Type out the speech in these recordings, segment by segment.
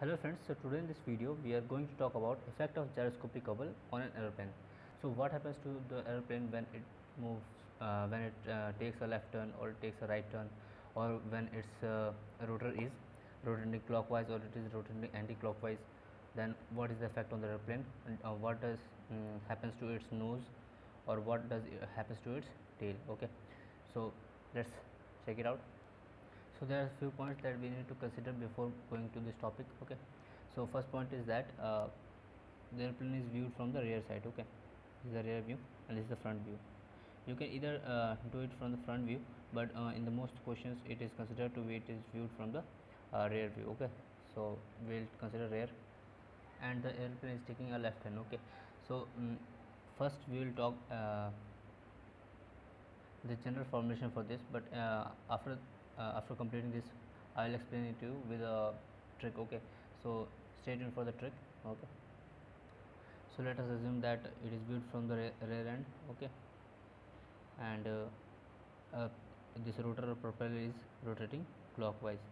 Hello friends, so today in this video we are going to talk about effect of gyroscopic couple on an aeroplane. So what happens to the aeroplane when it moves, uh, when it uh, takes a left turn or it takes a right turn or when its uh, rotor is rotating clockwise or it is rotating anti-clockwise? Then what is the effect on the aeroplane? And uh, what does um, happens to its nose or what does it happens to its tail? Okay so let's check it out so there are few points that we need to consider before going to this topic okay? So first point is that uh, the airplane is viewed from the rear side okay? This is the rear view and this is the front view. You can either uh, do it from the front view but uh, in the most questions it is considered to be it is viewed from the uh, rear view okay? So we'll consider rear. And the airplane is taking a left hand okay? So um, first we will talk uh, the general formulation for this but uh, after after completing this I will explain it to you with a trick okay? So stay tuned for the trick okay? So let us assume that it is viewed from the rear, end okay? And uh, uh, this rotor or propeller is rotating clockwise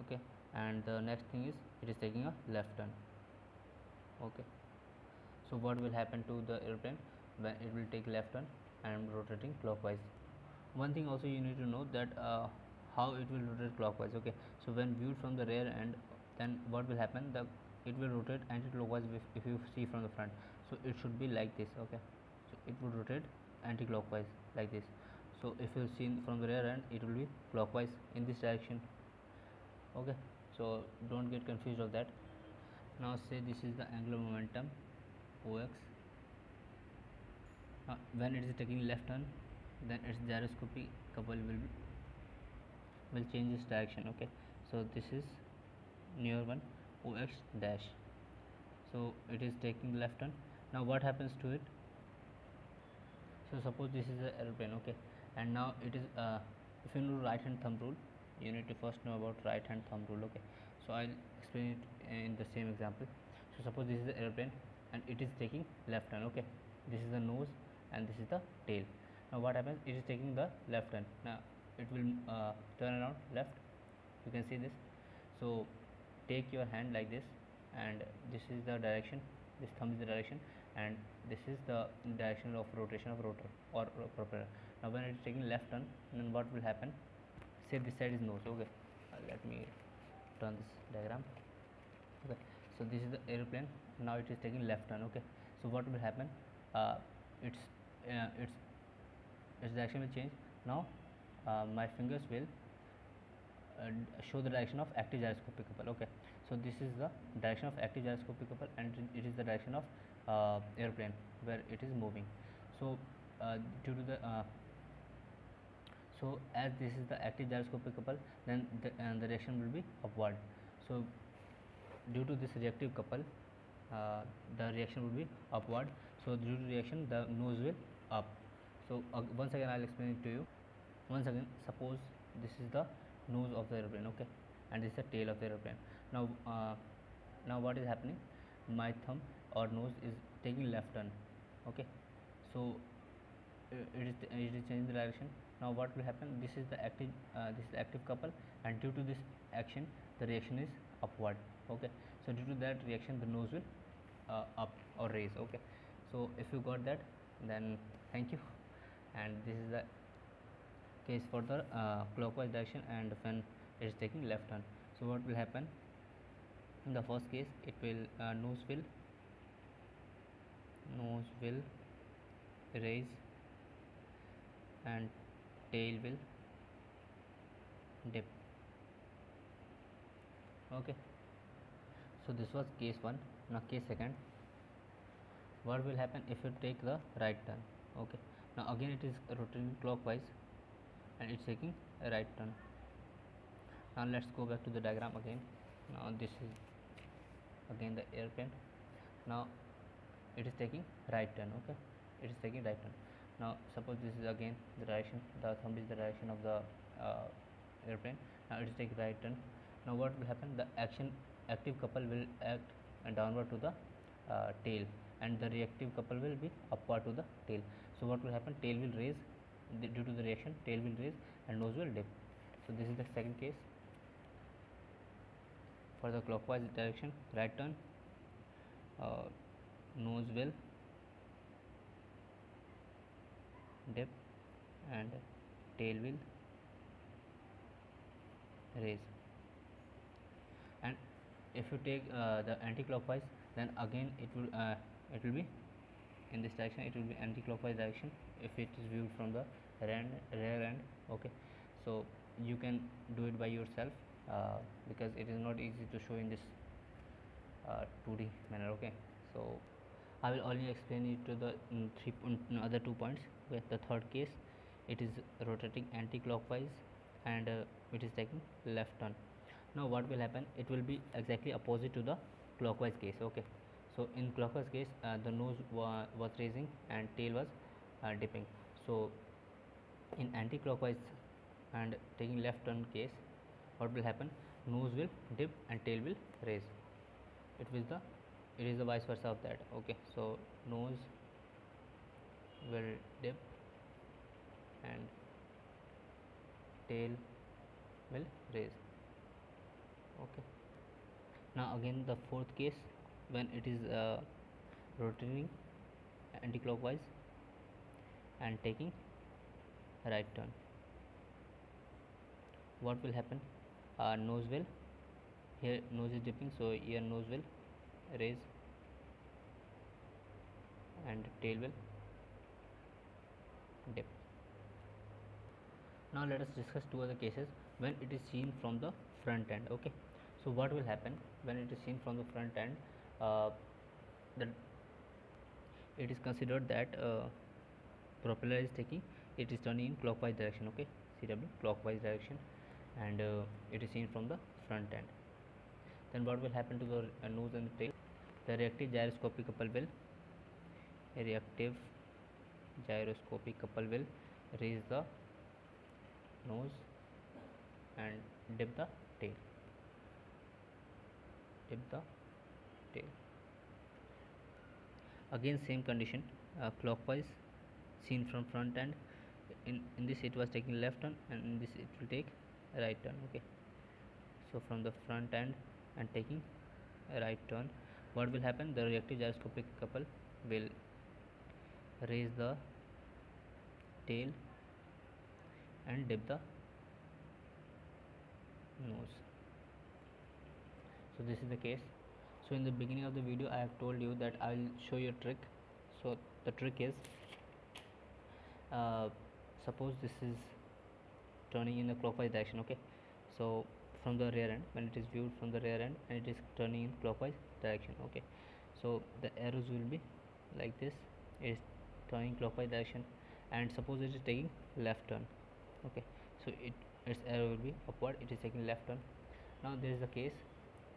okay? And the next thing is it is taking a left turn okay? So what will happen to the airplane when it will take left turn and rotating clockwise one thing also you need to know that uh, how it will rotate clockwise okay? So when viewed from the rear end then what will happen? The it will rotate anti-clockwise if, if you see from the front. So it should be like this okay? So it would rotate anti-clockwise like this. So if you see from the rear end it will be clockwise in this direction okay? So don't get confused of that. Now say this is the angular momentum ox when it is taking left turn then its gyroscopic couple will will change its direction okay? So this is near one ox dash. So it is taking left turn now what happens to it? So suppose this is the aeroplane okay? And now it is uh, if you know right hand thumb rule you need to first know about right hand thumb rule okay? So i'll explain it in the same example. So suppose this is the airplane and it is taking left turn okay? This is the nose and this is the tail now what happens? It is taking the left turn. Now it will uh, turn around left. You can see this. So take your hand like this and this is the direction. This thumb is the direction and this is the direction of rotation of rotor or propeller. Now when it is taking left turn then what will happen? Say this side is nose okay. Uh, let me turn this diagram. Okay. So this is the airplane now it is taking left turn okay. So what will happen? Uh, its uh, its its direction will change. Now uh, my fingers will uh, show the direction of active gyroscopic couple okay? So this is the direction of active gyroscopic couple and it is the direction of uh, airplane where it is moving. So uh, due to the uh, so as this is the active gyroscopic couple then the, the reaction will be upward. So due to this reactive couple uh, the reaction will be upward. So due to reaction the nose will up so uh, once again i'll explain it to you. Once again suppose this is the nose of the airplane okay? And this is the tail of the airplane. Now uh, now what is happening? My thumb or nose is taking left turn okay? So it is it is changing the direction. Now what will happen? This is the active uh, this is active couple and due to this action the reaction is upward okay? So due to that reaction the nose will uh, up or raise okay? So if you got that then thank you and this is the case for the uh, clockwise direction and when it is taking left turn. So what will happen? In the first case it will uh, nose will nose will raise and tail will dip. Okay. So this was case 1 now case second. What will happen if you take the right turn? Okay now again it is rotating clockwise and it's taking a right turn. Now let's go back to the diagram again. Now this is again the airplane. Now it is taking right turn okay? It is taking right turn. Now suppose this is again the direction the thumb is the direction of the uh, airplane. Now it is taking right turn. Now what will happen? The action active couple will act and downward to the uh, tail and the reactive couple will be upward to the tail. So what will happen? Tail will raise due to the reaction tail will raise and nose will dip. So this is the second case. For the clockwise direction right turn uh, nose will dip and tail will raise. And if you take uh, the anti-clockwise then again it will uh, it will be in this direction. It will be anti-clockwise direction if it is viewed from the rear end, okay? So you can do it by yourself uh, because it is not easy to show in this uh, 2d manner okay? So I will only explain it to the mm, three mm, other two points. With the third case it is rotating anti-clockwise and uh, it is taking left turn. Now what will happen? It will be exactly opposite to the clockwise case okay so in clockwise case uh, the nose wa was raising and tail was uh, dipping. So in anti-clockwise and taking left turn case what will happen? Nose will dip and tail will raise. It is the it is the vice versa of that. Okay. So nose will dip and tail will raise. Okay. Now again the fourth case when it is uh, rotating anti-clockwise and taking right turn. What will happen? Nose will here nose is dipping so here nose will raise and tail will dip. Now let us discuss two other cases when it is seen from the front end okay? So what will happen when it is seen from the front end the it is considered that uh, propeller is taking it is turning in clockwise direction okay? Cw clockwise direction and uh, it is seen from the front end. Then what will happen to the uh, nose and the tail? The reactive gyroscopic couple will reactive gyroscopic couple will raise the nose and dip the tail. Dip the tail again same condition uh, clockwise seen from front end. In in this it was taking left turn and in this it will take right turn okay. So from the front end and taking a right turn. What will happen? The reactive gyroscopic couple will raise the tail and dip the nose. So this is the case so in the beginning of the video I have told you that I will show you a trick. So the trick is uh, suppose this is turning in the clockwise direction okay? So from the rear end when it is viewed from the rear end and it is turning in clockwise direction okay? So the arrows will be like this. It is turning clockwise direction and suppose it is taking left turn okay? So it its arrow will be upward. It is taking left turn. Now there is a case.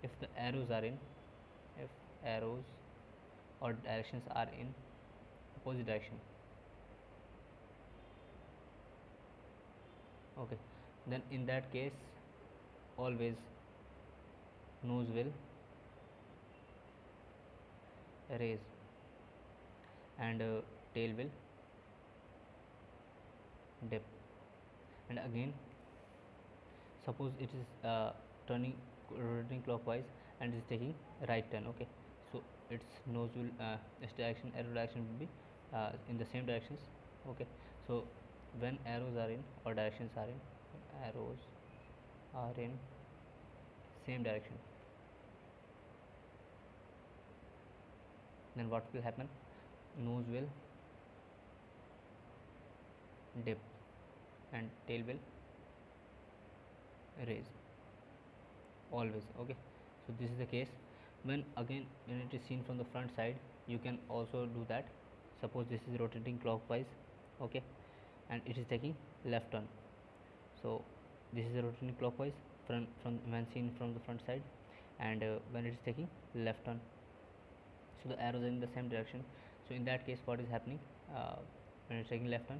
If the arrows are in arrows or directions are in opposite direction. Okay. Then in that case always nose will raise and uh, tail will dip. And again suppose it is uh, turning rotating clockwise and is taking right turn. Okay its nose will uh, its direction arrow direction will be uh, in the same directions okay? So when arrows are in or directions are in arrows are in same direction. Then what will happen? Nose will dip and tail will raise always okay? So this is the case when again when it is seen from the front side you can also do that. Suppose this is rotating clockwise okay and it is taking left turn. So this is rotating clockwise from from when seen from the front side and uh, when it is taking left turn. So the arrows are in the same direction. So in that case what is happening uh, when it's taking left turn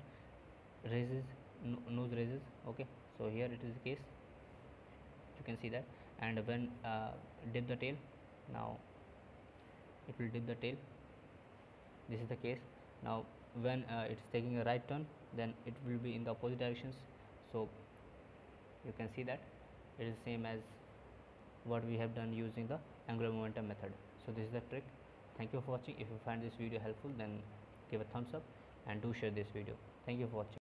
raises no, nose raises okay. So here it is the case. You can see that. And when uh, dip the tail now it will dip the tail. This is the case. Now when uh, it's taking a right turn then it will be in the opposite directions. So you can see that. It is same as what we have done using the angular momentum method. So this is the trick. Thank you for watching. If you find this video helpful then give a thumbs up and do share this video. Thank you for watching